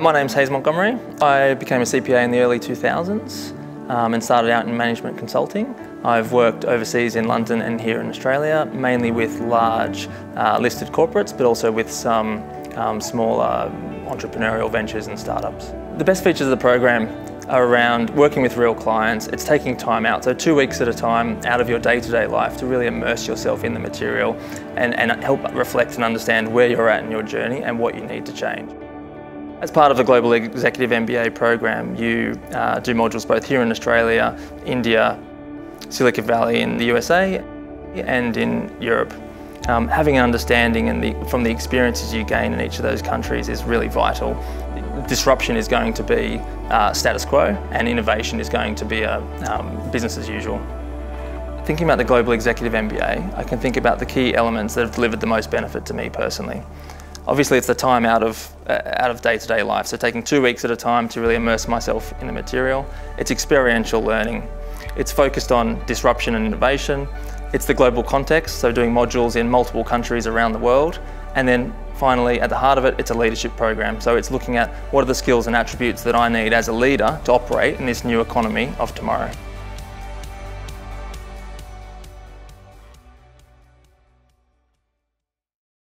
My name's Hayes Montgomery. I became a CPA in the early 2000s um, and started out in management consulting. I've worked overseas in London and here in Australia, mainly with large uh, listed corporates, but also with some um, smaller entrepreneurial ventures and startups. The best features of the program are around working with real clients. It's taking time out, so two weeks at a time out of your day-to-day -day life to really immerse yourself in the material and, and help reflect and understand where you're at in your journey and what you need to change. As part of the Global Executive MBA program, you uh, do modules both here in Australia, India, Silicon Valley in the USA, and in Europe. Um, having an understanding and the, from the experiences you gain in each of those countries is really vital. Disruption is going to be uh, status quo and innovation is going to be a, um, business as usual. Thinking about the Global Executive MBA, I can think about the key elements that have delivered the most benefit to me personally. Obviously it's the time out of uh, out of day-to-day -day life, so taking two weeks at a time to really immerse myself in the material. It's experiential learning. It's focused on disruption and innovation. It's the global context, so doing modules in multiple countries around the world. And then finally, at the heart of it, it's a leadership program. So it's looking at what are the skills and attributes that I need as a leader to operate in this new economy of tomorrow.